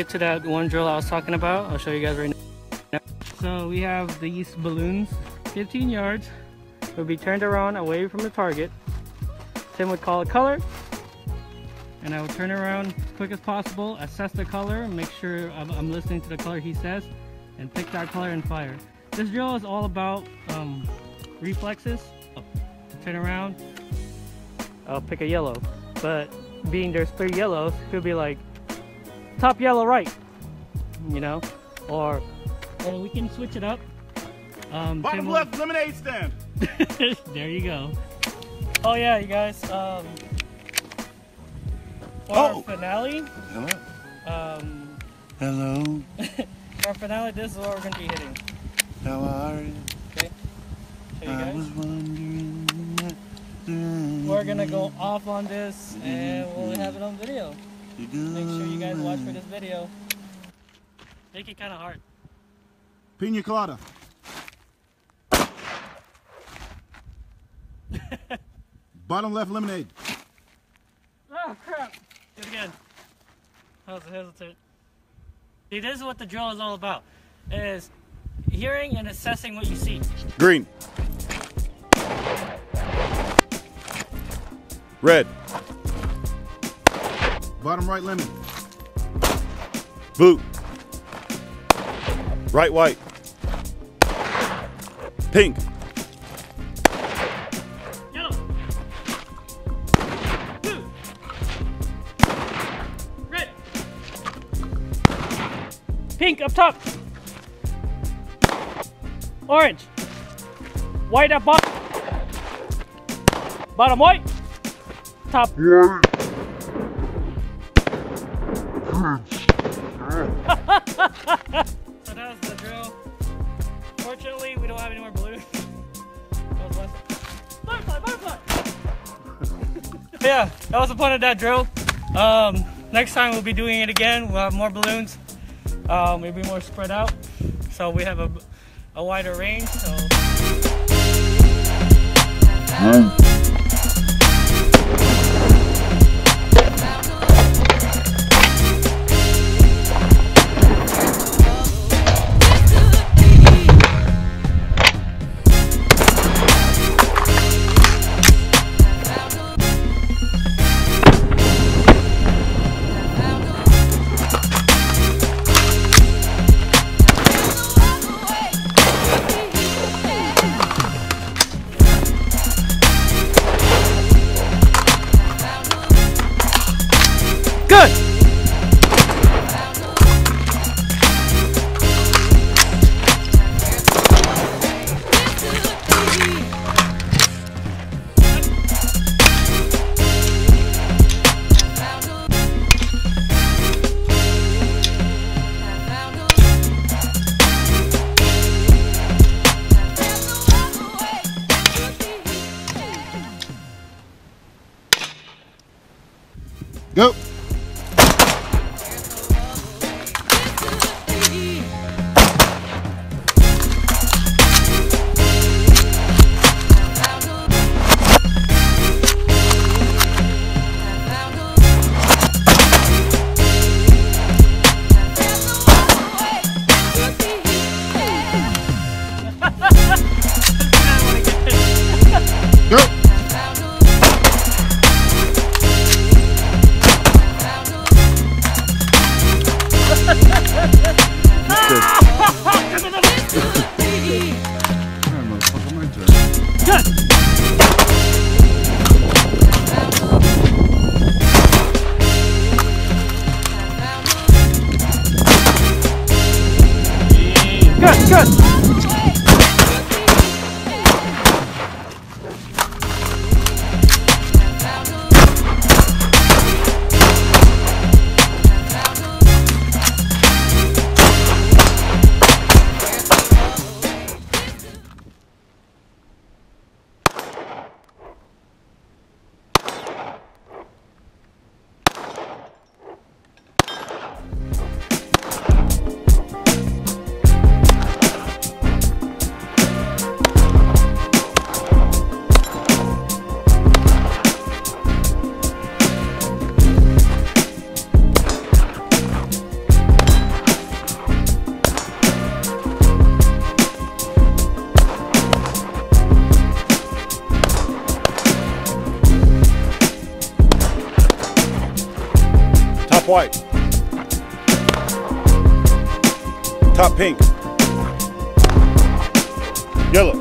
get to that one drill I was talking about. I'll show you guys right now. So we have these balloons, 15 yards. Will be turned around away from the target. Tim would call a color. And I will turn around as quick as possible, assess the color, make sure I'm, I'm listening to the color he says, and pick that color and fire. This drill is all about um, reflexes. turn around, I'll pick a yellow. But being there's three yellows, he'll be like, top yellow right, you know? Or, and we can switch it up. Um, Bottom Tim left lemonade stand. there you go. Oh yeah, you guys. Um, for oh. finale. Hello. Um, Hello. for our finale, this is what we're gonna be hitting. How are you? Okay. Show you guys. I was wondering. We're gonna go off on this and we'll have it on video. Make sure you guys watch for this video. Make it kind of hard. Pina colada. Bottom left lemonade. Oh crap! Do it again. I was hesitant. See, this is what the drill is all about. Is hearing and assessing what you see. Green. Red. Bottom right lemon. Blue. Right white. Pink. Yellow. Blue. Red. Pink up top. Orange. White at bottom. Bottom white. Top. White. so that was the drill. Fortunately, we don't have any more balloons. Butterfly, butterfly! yeah, that was the point of that drill. Um, next time we'll be doing it again. We'll have more balloons. Um, maybe more spread out. So we have a, a wider range. So. Go. White. Top pink. Yellow.